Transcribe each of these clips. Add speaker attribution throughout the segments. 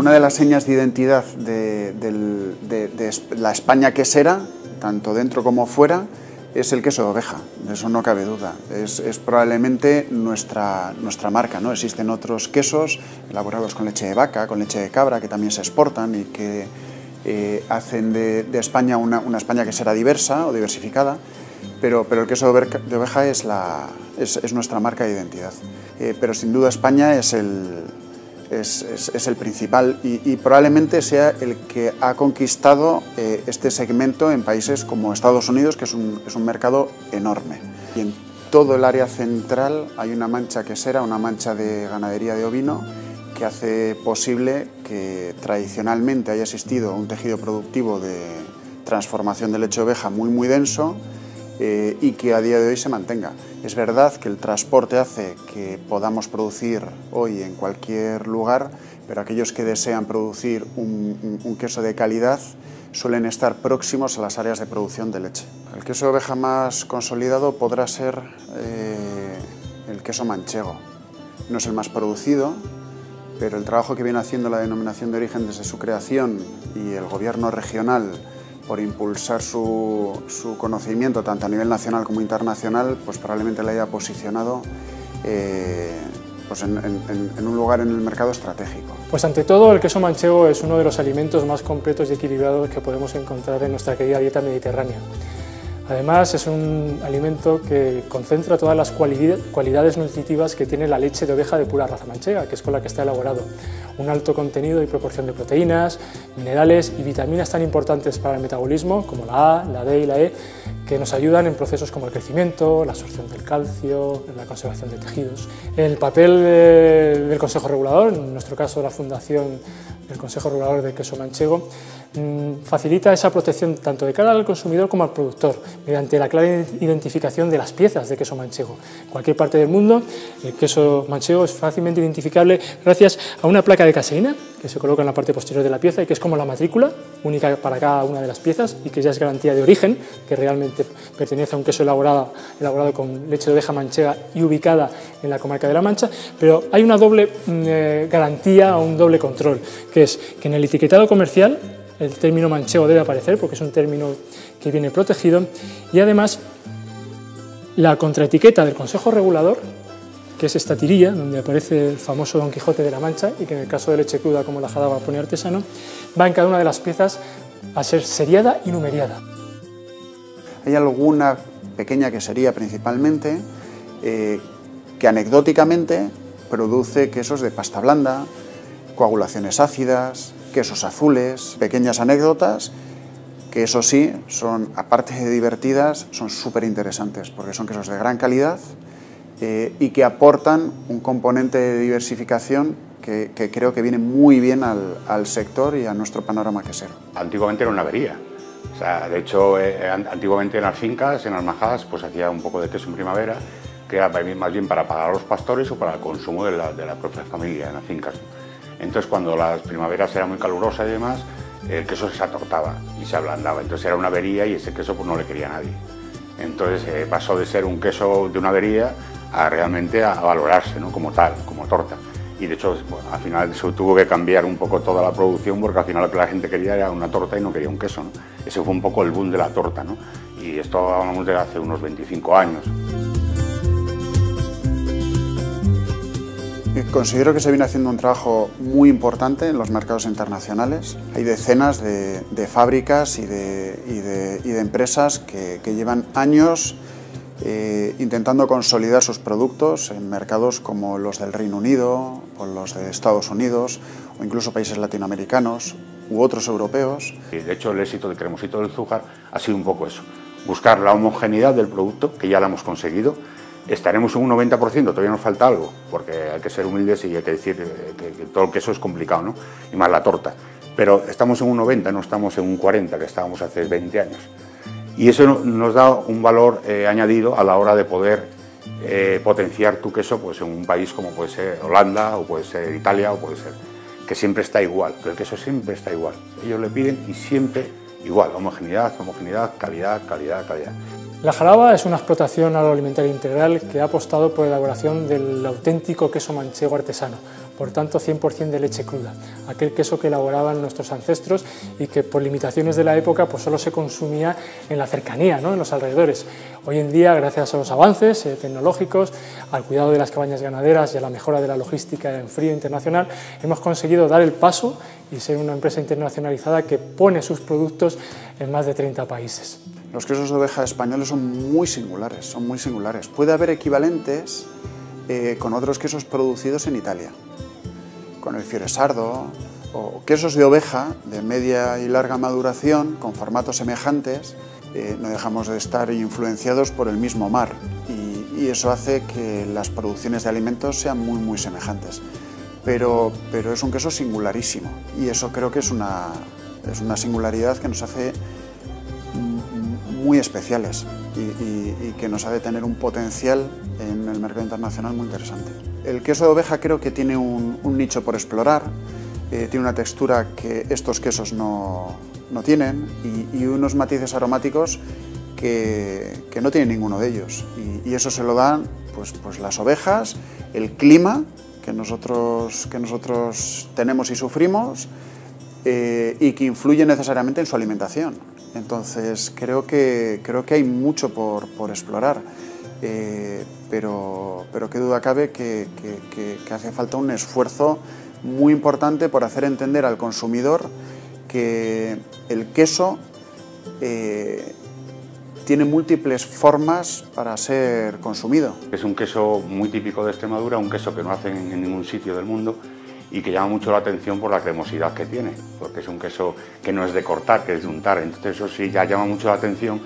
Speaker 1: una de las señas de identidad de, la España quesera, tanto dentro como fuera, es el queso de oveja, de eso no cabe duda. Es, probablemente nuestra, nuestra marca. ¿no? Existen otros quesos elaborados con leche de vaca, con leche de cabra, que también se exportan y que eh, hacen de, España una, una, España que será diversa o diversificada, pero, pero el queso de oveja es, es, nuestra marca de identidad. Eh, pero sin duda España es el, es, el principal y, probablemente sea el que ha conquistado eh, este segmento en países como Estados Unidos, que es un, es un, mercado enorme. Y en todo el área central hay una mancha quesera, una mancha de ganadería de ovino, que hace posible que tradicionalmente haya existido un tejido productivo de transformación de leche oveja muy muy denso eh, y que a día de hoy se mantenga. Es verdad que el transporte hace que podamos producir hoy en cualquier lugar, pero aquellos que desean producir un, queso de calidad suelen estar próximos a las áreas de producción de leche. El queso de oveja más consolidado podrá ser eh, el queso manchego. No es el más producido, pero el trabajo que viene haciendo la denominación de origen desde su creación y el gobierno regional por impulsar su, conocimiento tanto a nivel nacional como internacional, pues probablemente le haya posicionado eh, pues en, en, un lugar en el mercado estratégico.
Speaker 2: Pues ante todo el queso manchego es uno de los alimentos más completos y equilibrados que podemos encontrar en nuestra querida dieta mediterránea. Además, es un alimento que concentra todas las cualidades nutritivas que tiene la leche de oveja de pura raza manchega, que es con la que está elaborado. Un alto contenido y proporción de proteínas, minerales y vitaminas tan importantes para el metabolismo como la A, la D y la E, que nos ayudan en procesos como el crecimiento, la absorción del calcio, la conservación de tejidos. El papel del Consejo Regulador, en nuestro caso la Fundación del Consejo Regulador de Queso Manchego, facilita esa protección tanto de cara al consumidor como al productor, mediante la clara identificación de las piezas de queso manchego. En cualquier parte del mundo, el queso manchego es fácilmente identificable gracias a una placa de caseína que se coloca en la parte posterior de la pieza y que es como la matrícula, única para cada una de las piezas y que ya es garantía de origen, que realmente pertenece a un queso elaborado, elaborado con leche de oveja manchega y ubicada en la comarca de La Mancha, pero hay una doble mm, eh, garantía o un doble control, que es que en el etiquetado comercial el término manchego debe aparecer porque es un término que viene protegido y además la contraetiqueta del Consejo Regulador, que es esta tirilla donde aparece el famoso Don Quijote de la Mancha y que en el caso de leche cruda como la jadaba pone artesano, va en cada una de las piezas a ser seriada y numeriada.
Speaker 1: Hay alguna pequeña que sería principalmente eh, que anecdóticamente produce quesos de pasta blanda, coagulaciones ácidas, quesos azules, pequeñas anécdotas que eso sí, son, aparte de divertidas, son súper interesantes porque son quesos de gran calidad eh, y que aportan un componente de diversificación que, creo que viene muy bien al, sector y a nuestro panorama quesero.
Speaker 3: Antiguamente era una avería. O sea, de hecho, eh, antiguamente en las fincas, en las majadas, pues hacía un poco de queso en primavera, que era más bien para pagar a los pastores o para el consumo de la, de la propia familia en las fincas. Entonces cuando las primaveras era muy calurosa y demás, el queso se atortaba y se ablandaba. Entonces era una avería y ese queso pues no le quería a nadie. Entonces eh, pasó de ser un queso de una avería a realmente a, valorarse ¿no? como tal, como torta. Y de hecho al final se tuvo que cambiar un poco toda la producción porque al final lo que la gente quería era una torta y no quería un queso. ¿no? Ese fue un poco el boom de la torta. ¿no? Y esto hablamos de hace unos 25 años.
Speaker 1: Considero que se viene haciendo un trabajo muy importante en los mercados internacionales. Hay decenas de, fábricas y de, empresas que, llevan años eh, intentando consolidar sus productos en mercados como los del Reino Unido, o los de Estados Unidos, o incluso países latinoamericanos u otros europeos.
Speaker 3: De hecho, el éxito de Cremosito del Zújar ha sido un poco eso, buscar la homogeneidad del producto, que ya la hemos conseguido, estaremos en un 90%, todavía nos falta algo, porque hay que ser humildes y hay que decir que, todo el queso es complicado, ¿no? Y más la torta. Pero estamos en un 90, no estamos en un 40, que estábamos hace 20 años. Y eso nos da un valor eh, añadido a la hora de poder eh, potenciar tu queso pues, en un país como puede ser Holanda, o puede ser Italia, o puede ser... que siempre está igual, que el queso siempre está igual. Ellos le piden y siempre igual, homogeneidad, homogeneidad, calidad, calidad, calidad.
Speaker 2: La Jaraba es una explotación agroalimentaria integral que ha apostado por la elaboración del auténtico queso manchego artesano, por tanto 100% de leche cruda, aquel queso que elaboraban nuestros ancestros y que por limitaciones de la época pues solo se consumía en la cercanía, ¿no? en los alrededores. Hoy en día, gracias a los avances eh, tecnológicos, al cuidado de las cabañas ganaderas y a la mejora de la logística en frío internacional, hemos conseguido dar el paso y ser una empresa internacionalizada que pone sus productos en más de 30 países.
Speaker 1: Los quesos de oveja españoles son muy singulares, son muy singulares. Puede haber equivalentes eh, con otros quesos producidos en Italia, con el Fieresardo o quesos de oveja de media y larga maduración con formatos semejantes eh, no dejamos de estar influenciados por el mismo mar y, eso hace que las producciones de alimentos sean muy, muy semejantes. Pero, pero es un queso singularísimo y eso creo que es una, es una singularidad que nos hace muy especiales y, que nos ha de tener un potencial en el mercado internacional muy interesante. El queso de oveja creo que tiene un, nicho por explorar, eh, tiene una textura que estos quesos no, no tienen y, unos matices aromáticos que, no tiene ninguno de ellos. Y, eso se lo dan pues, pues las ovejas, el clima que nosotros, que nosotros tenemos y sufrimos eh, y que influye necesariamente en su alimentación. Entonces creo que, creo que hay mucho por, por explorar. Eh, pero, pero qué duda cabe que, que, hace falta un esfuerzo muy importante por hacer entender al consumidor que el queso eh, tiene múltiples formas para ser consumido.
Speaker 3: Es un queso muy típico de Extremadura, un queso que no hacen en ningún sitio del mundo y que llama mucho la atención por la cremosidad que tiene, porque es un queso que no es de cortar, que es de untar, entonces eso sí ya llama mucho la atención.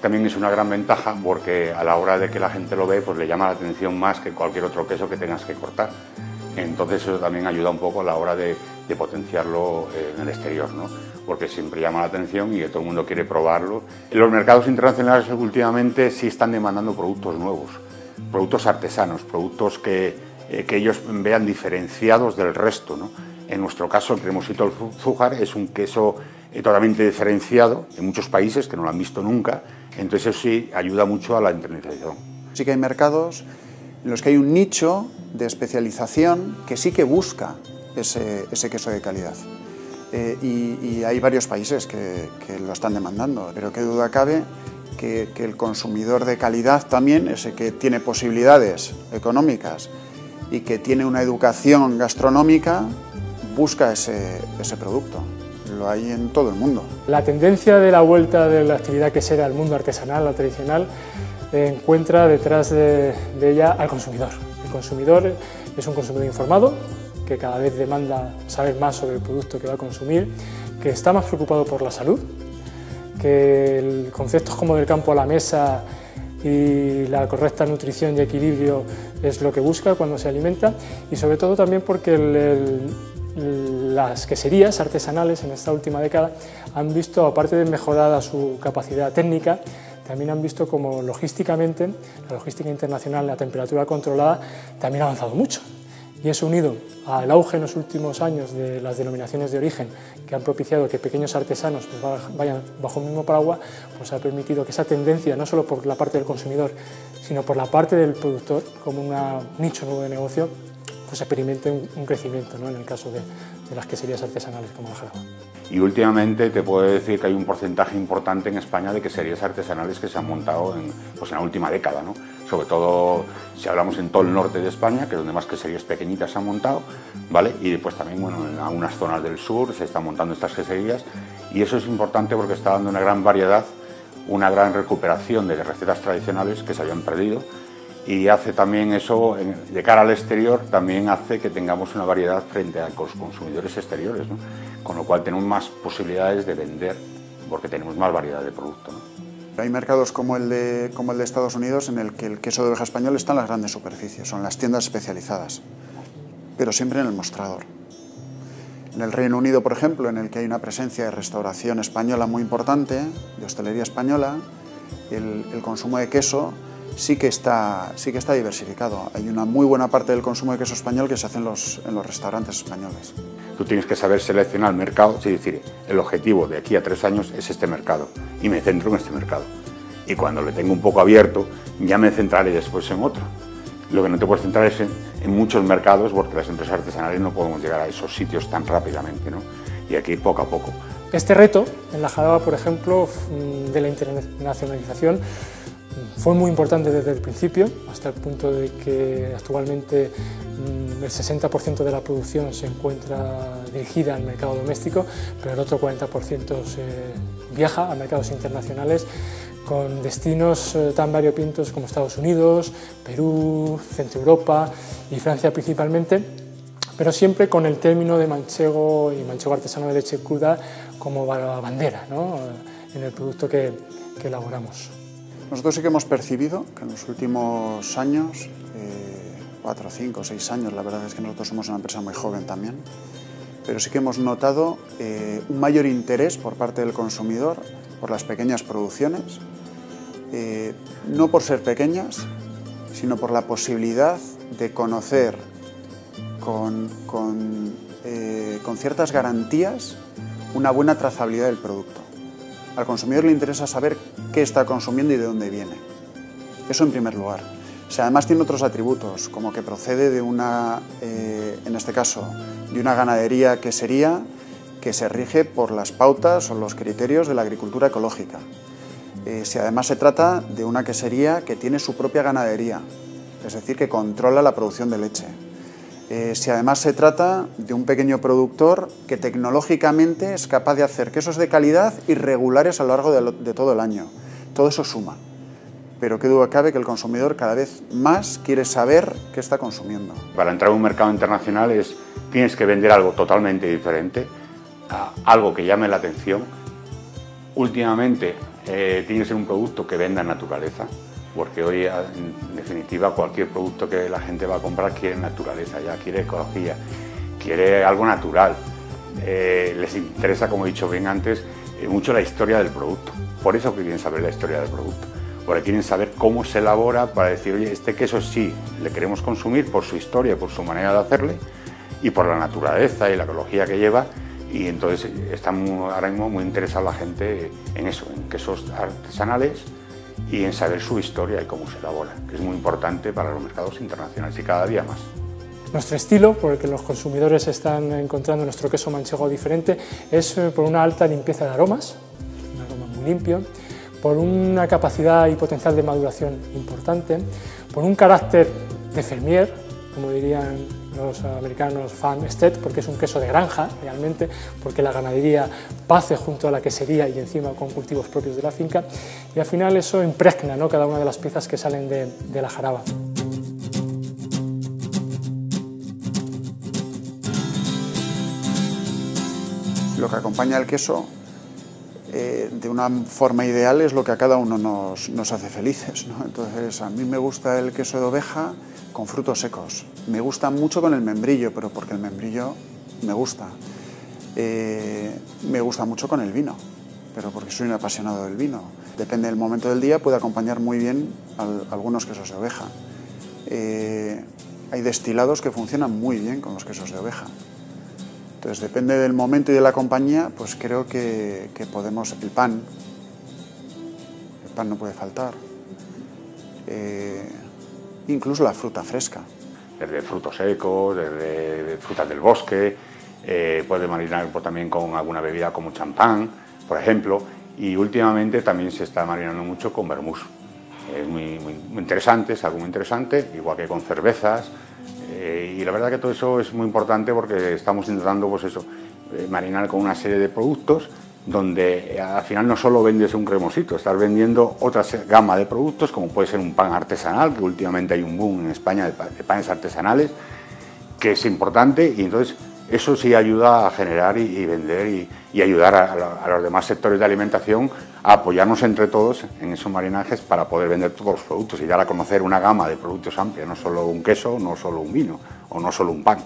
Speaker 3: También es una gran ventaja porque a la hora de que la gente lo ve, pues le llama la atención más que cualquier otro queso que tengas que cortar. Entonces eso también ayuda un poco a la hora de, potenciarlo eh, en el exterior, ¿no? porque siempre llama la atención y todo el mundo quiere probarlo. En los mercados internacionales últimamente sí están demandando productos nuevos, productos artesanos, productos que, eh, que ellos vean diferenciados del resto. ¿no? En nuestro caso, el cremosito Zújar es un queso eh, totalmente diferenciado en muchos países que no lo han visto nunca, entonces eso sí ayuda mucho a la internacionalización.
Speaker 1: Sí que hay mercados en los que hay un nicho de especialización que sí que busca ese, queso de calidad. Eh, y, hay varios países que, lo están demandando, pero qué duda cabe que, el consumidor de calidad también, ese que tiene posibilidades económicas y que tiene una educación gastronómica, busca ese, producto. Lo hay en todo el mundo.
Speaker 2: La tendencia de la vuelta de la actividad quesera al mundo artesanal, al tradicional, encuentra detrás de, ella al consumidor. El consumidor es un consumidor informado, que cada vez demanda saber más sobre el producto que va a consumir, que está más preocupado por la salud, que conceptos como del campo a la mesa y la correcta nutrición y equilibrio es lo que busca cuando se alimenta y sobre todo también porque las queserías artesanales en esta última década han visto, aparte de mejorada su capacidad técnica, también han visto como logísticamente, la logística internacional, la temperatura controlada, también ha avanzado mucho. Y eso unido al auge en los últimos años de las denominaciones de origen que han propiciado que pequeños artesanos pues, vayan bajo el mismo paraguas, pues ha permitido que esa tendencia, no solo por la parte del consumidor, sino por la parte del productor, como un nicho nuevo de negocio, pues experimente un, crecimiento ¿no? en el caso de, de las queserías artesanales como la Jaraba.
Speaker 3: Y últimamente te puedo decir que hay un porcentaje importante en España de queserías artesanales que se han montado en, pues en la última década, ¿no? sobre todo si hablamos en todo el norte de España, que es donde más queserías pequeñitas se han montado, ¿vale? y después también bueno, en algunas zonas del sur se están montando estas queserías y eso es importante porque está dando una gran variedad, una gran recuperación de recetas tradicionales que se habían perdido y hace también eso, de cara al exterior, también hace que tengamos una variedad frente a los consumidores exteriores, con lo cual tenemos más posibilidades de vender porque tenemos más variedad de producto.
Speaker 1: Hay mercados como el, de, como el de Estados Unidos en el que el queso de oveja español está en las grandes superficies, son las tiendas especializadas, pero siempre en el mostrador. En el Reino Unido, por ejemplo, en el que hay una presencia de restauración española muy importante, de hostelería española, el, el consumo de queso sí que, está, sí que está diversificado. Hay una muy buena parte del consumo de queso español que se hace en los, en los restaurantes españoles.
Speaker 3: Tú tienes que saber seleccionar el mercado, es decir, el objetivo de aquí a tres años es este mercado y me centro en este mercado. Y cuando le tengo un poco abierto, ya me centraré después en otro. Lo que no te puedes centrar es en, muchos mercados porque las empresas artesanales no podemos llegar a esos sitios tan rápidamente, ¿no? Y hay que ir poco a poco.
Speaker 2: Este reto en la jaraba, por ejemplo, de la internacionalización fue muy importante desde el principio, hasta el punto de que actualmente mm, el 60% de la producción se encuentra dirigida al mercado doméstico, pero el otro 40% se viaja a mercados internacionales con destinos eh, tan variopintos como Estados Unidos, Perú, Centro Europa y Francia principalmente, pero siempre con el término de manchego y manchego artesano de leche cruda como bandera ¿no? en el producto que, que, elaboramos.
Speaker 1: Nosotros sí que hemos percibido que en los últimos años, eh, cuatro, cinco, seis años, la verdad es que nosotros somos una empresa muy joven también, pero sí que hemos notado eh, un mayor interés por parte del consumidor por las pequeñas producciones, eh, no por ser pequeñas, sino por la posibilidad de conocer con, eh, con, ciertas garantías una buena trazabilidad del producto. Al consumidor le interesa saber qué está consumiendo y de dónde viene. Eso en primer lugar. Si además tiene otros atributos, como que procede de una, eh, en este caso, de una ganadería que sería que se rige por las pautas o los criterios de la agricultura ecológica. Eh, si además se trata de una quesería que tiene su propia ganadería, es decir, que controla la producción de leche. Eh, si además se trata de un pequeño productor que tecnológicamente es capaz de hacer quesos de calidad y regulares a lo largo de, todo el año. Todo eso suma. Pero qué duda cabe que el consumidor cada vez más quiere saber qué está consumiendo.
Speaker 3: Para entrar en un mercado internacional es, tienes que vender algo totalmente diferente algo que llame la atención. Últimamente eh, tiene que ser un producto que venda naturaleza, porque hoy en definitiva cualquier producto que la gente va a comprar quiere naturaleza, ya quiere ecología, quiere algo natural. Eh, les interesa, como he dicho bien antes, eh, mucho la historia del producto. Por eso quieren saber la historia del producto. Porque quieren saber cómo se elabora para decir, oye, este queso sí, le queremos consumir por su historia, por su manera de hacerle y por la naturaleza y la ecología que lleva y entonces está ahora mismo muy interesada la gente en eso, en quesos artesanales y en saber su historia y cómo se elabora, que es muy importante para los mercados internacionales y cada día más.
Speaker 2: Nuestro estilo, por el que los consumidores están encontrando nuestro queso manchego diferente, es eh, por una alta limpieza de aromas, un aroma muy limpio, por una capacidad y potencial de maduración importante, por un carácter de fermier, como dirían los americanos farmstead, porque es un queso de granja realmente, porque la ganadería pase junto a la quesería y encima con cultivos propios de la finca, y al final eso impregna ¿no? cada una de las piezas que salen de, de la jaraba.
Speaker 1: Lo que acompaña al queso eh, de una forma ideal es lo que a cada uno nos, hace felices. Entonces, a mí me gusta el queso de oveja con frutos secos. Me gusta mucho con el membrillo, pero porque el membrillo me gusta. Eh, me gusta mucho con el vino, pero porque soy un apasionado del vino. Depende del momento del día, puede acompañar muy bien algunos quesos de oveja. Eh, hay destilados que funcionan muy bien con los quesos de oveja. Entonces, depende del momento y de la compañía, pues creo que, podemos... El pan, el pan no puede faltar. Eh, incluso la fruta fresca.
Speaker 3: Desde frutos secos, desde frutas del bosque, eh, puede marinar también con alguna bebida como champán, por ejemplo, y últimamente también se está marinando mucho con vermouth. Es muy interesante, es algo muy interesante, igual que con cervezas, eh, y la verdad que todo eso es muy importante porque estamos intentando pues eso, eh, marinar con una serie de productos donde eh, al final no solo vendes un cremosito, estás vendiendo otra gama de productos como puede ser un pan artesanal, que últimamente hay un boom en España de panes artesanales, que es importante y entonces eso sí ayuda a generar y, vender y, ayudar a, los demás sectores de alimentación a apoyarnos entre todos en esos marinajes para poder vender todos los productos y dar a conocer una gama de productos amplia, no solo un queso, no solo un vino o no solo un pan.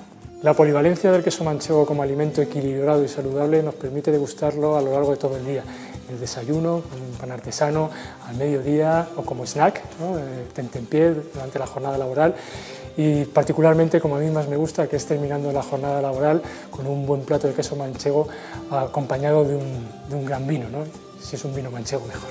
Speaker 2: La polivalencia del queso manchego como alimento equilibrado y saludable nos permite degustarlo a lo largo de todo el día el desayuno con un pan artesano, al mediodía o como snack, ¿no? Eh, tentempié durante la jornada laboral y particularmente como a mí más me gusta que es terminando la jornada laboral con un buen plato de queso manchego acompañado de un, de un gran vino, ¿no? si es un vino manchego mejor.